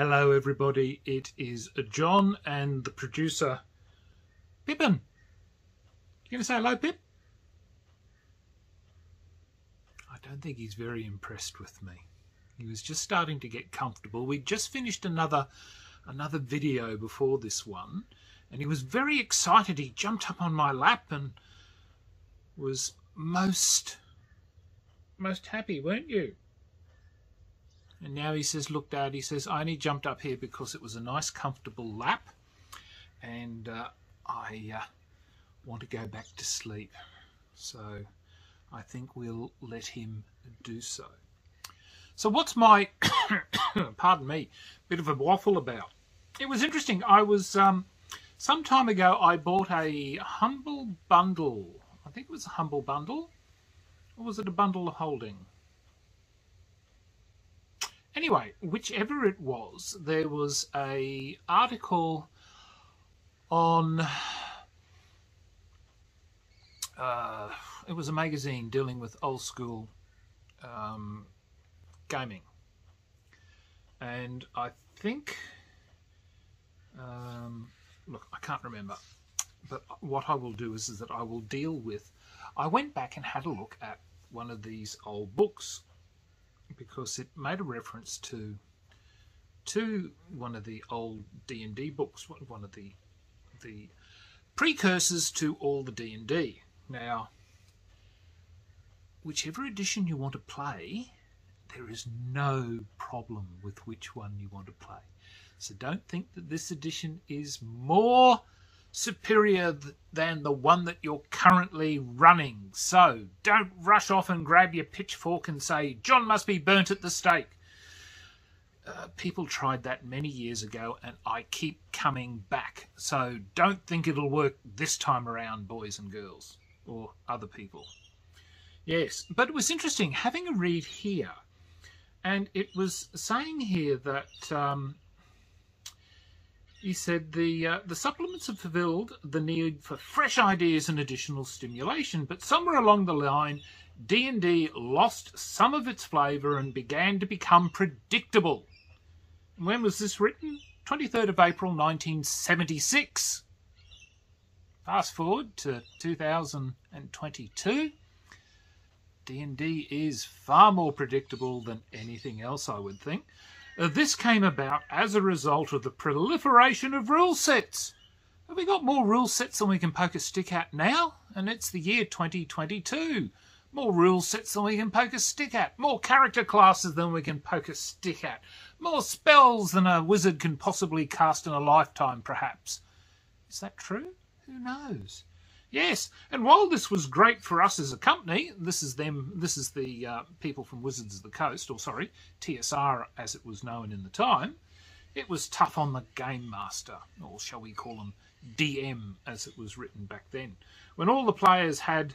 Hello, everybody. It is John and the producer, Pippin. You going to say hello, Pip? I don't think he's very impressed with me. He was just starting to get comfortable. We just finished another another video before this one, and he was very excited. He jumped up on my lap and was most most happy, weren't you? And now he says, Look, Dad, he says, I only jumped up here because it was a nice, comfortable lap, and uh, I uh, want to go back to sleep. So I think we'll let him do so. So, what's my, pardon me, bit of a waffle about? It was interesting. I was, um, some time ago, I bought a humble bundle. I think it was a humble bundle. Or was it a bundle of holding? Anyway, whichever it was, there was a article on uh, it was a magazine dealing with old school um, gaming, and I think um, look, I can't remember, but what I will do is, is that I will deal with. I went back and had a look at one of these old books because it made a reference to to one of the old D and D books, one of the the precursors to all the D and D. Now, whichever edition you want to play, there is no problem with which one you want to play. So don't think that this edition is more superior than the one that you're currently running. So don't rush off and grab your pitchfork and say, John must be burnt at the stake. Uh, people tried that many years ago and I keep coming back. So don't think it'll work this time around, boys and girls, or other people. Yes, but it was interesting having a read here, and it was saying here that um, he said the uh, the supplements have fulfilled the need for fresh ideas and additional stimulation, but somewhere along the line, D&D lost some of its flavour and began to become predictable. When was this written? 23rd of April 1976. Fast forward to 2022. D&D is far more predictable than anything else, I would think. Uh, this came about as a result of the proliferation of rule sets. Have we got more rule sets than we can poke a stick at now? And it's the year 2022. More rule sets than we can poke a stick at. More character classes than we can poke a stick at. More spells than a wizard can possibly cast in a lifetime, perhaps. Is that true? Who knows? Yes, and while this was great for us as a company, this is them. This is the uh, people from Wizards of the Coast, or sorry, TSR as it was known in the time. It was tough on the game master, or shall we call them DM, as it was written back then. When all the players had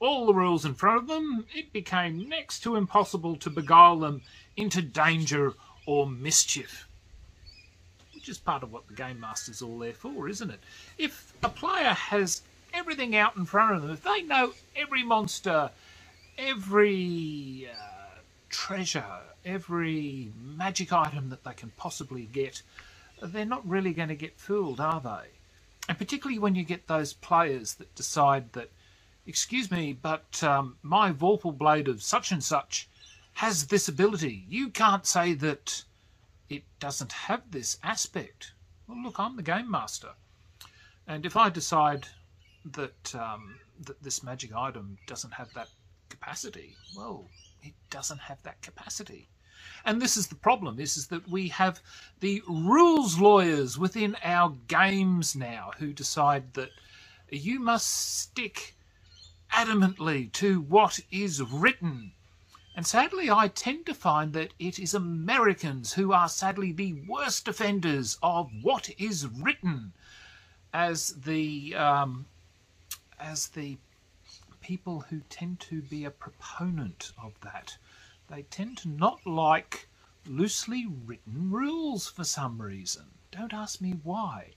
all the rules in front of them, it became next to impossible to beguile them into danger or mischief. Which is part of what the game master's all there for, isn't it? If a player has everything out in front of them. If they know every monster, every uh, treasure, every magic item that they can possibly get, they're not really going to get fooled, are they? And particularly when you get those players that decide that, excuse me, but um, my Vorpal blade of such and such has this ability. You can't say that it doesn't have this aspect. Well, look, I'm the game master. And if I decide that um, that this magic item doesn't have that capacity. Well, it doesn't have that capacity. And this is the problem, is, is that we have the rules lawyers within our games now who decide that you must stick adamantly to what is written. And sadly, I tend to find that it is Americans who are sadly the worst offenders of what is written as the um, as the people who tend to be a proponent of that. They tend to not like loosely written rules for some reason. Don't ask me why.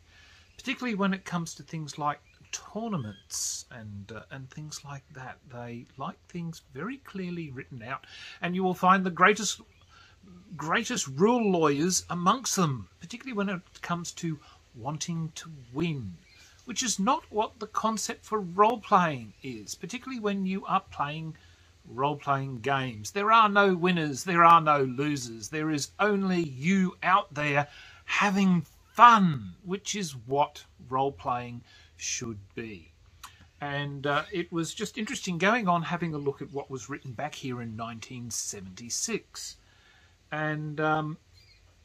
Particularly when it comes to things like tournaments and uh, and things like that. They like things very clearly written out, and you will find the greatest greatest rule lawyers amongst them, particularly when it comes to wanting to win, which is not what the concept for role playing is, particularly when you are playing role playing games. There are no winners, there are no losers, there is only you out there having fun, which is what role playing should be. And uh, it was just interesting going on having a look at what was written back here in 1976. And, um,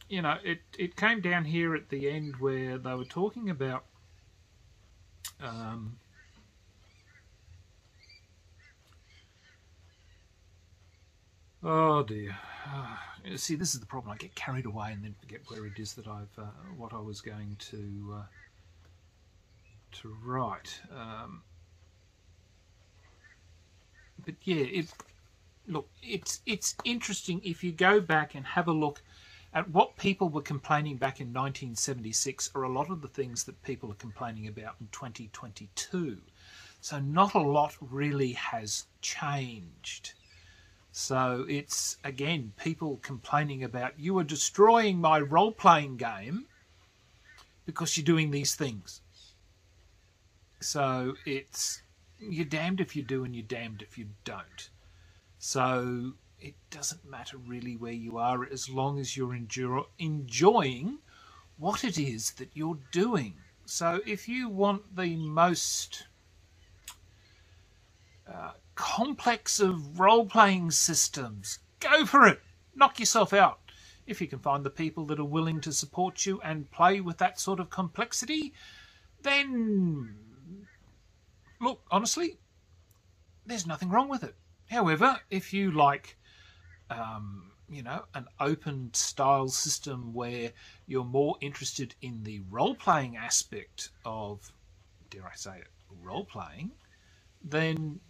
you know, it, it came down here at the end where they were talking about um, Oh dear. Uh, see, this is the problem. I get carried away and then forget where it is that I've uh, what I was going to uh, to write. Um, but yeah, it look it's it's interesting if you go back and have a look at what people were complaining back in 1976 are a lot of the things that people are complaining about in 2022. So not a lot really has changed. So it's, again, people complaining about you are destroying my role playing game because you're doing these things. So it's, you're damned if you do and you're damned if you don't. So it doesn't matter really where you are as long as you're endure, enjoying what it is that you're doing. So if you want the most uh, complex of role-playing systems. Go for it. Knock yourself out. If you can find the people that are willing to support you and play with that sort of complexity, then look, honestly, there's nothing wrong with it. However, if you like, um, you know, an open style system where you're more interested in the role playing aspect of, dare I say it, role playing, then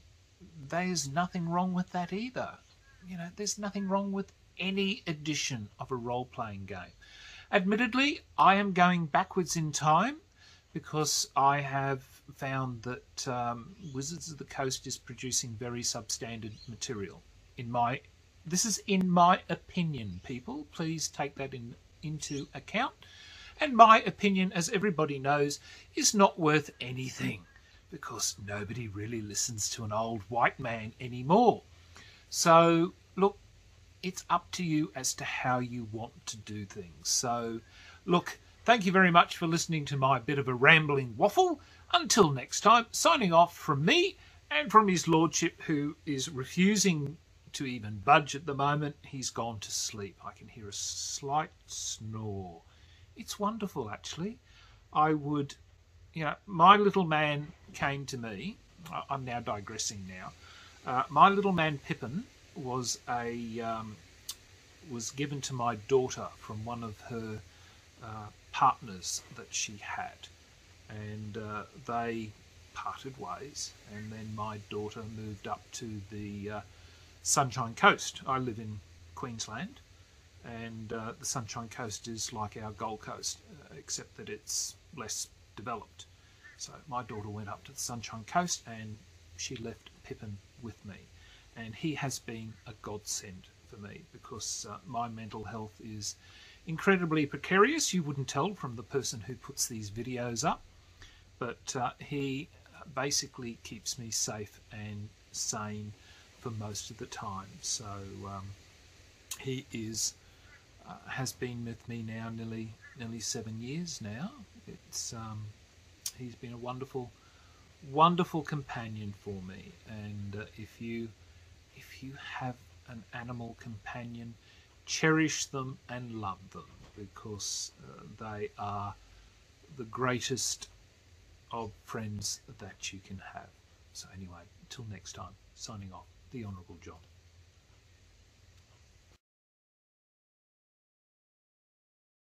there's nothing wrong with that either. You know, there's nothing wrong with any edition of a role playing game. Admittedly, I am going backwards in time because I have found that um, Wizards of the Coast is producing very substandard material. In my, this is in my opinion, people. Please take that in into account. And my opinion, as everybody knows, is not worth anything because nobody really listens to an old white man anymore. So, look, it's up to you as to how you want to do things. So, look, thank you very much for listening to my bit of a rambling waffle. Until next time, signing off from me and from his lordship, who is refusing to even budge at the moment. He's gone to sleep. I can hear a slight snore. It's wonderful, actually. I would you know, my little man came to me. I'm now digressing now. Uh, my little man Pippin was a um, was given to my daughter from one of her uh, partners that she had, and uh, they parted ways. And then my daughter moved up to the uh, Sunshine Coast. I live in Queensland, and uh, the Sunshine Coast is like our Gold Coast, uh, except that it's less developed. So my daughter went up to the Sunshine Coast and she left Pippin with me. And he has been a godsend for me because uh, my mental health is incredibly precarious. You wouldn't tell from the person who puts these videos up. But uh, he basically keeps me safe and sane for most of the time. So um, he is uh, has been with me now nearly nearly seven years now. It's um, he's been a wonderful, wonderful companion for me. And uh, if you if you have an animal companion, cherish them and love them because uh, they are the greatest of friends that you can have. So anyway, until next time, signing off, the Honourable John.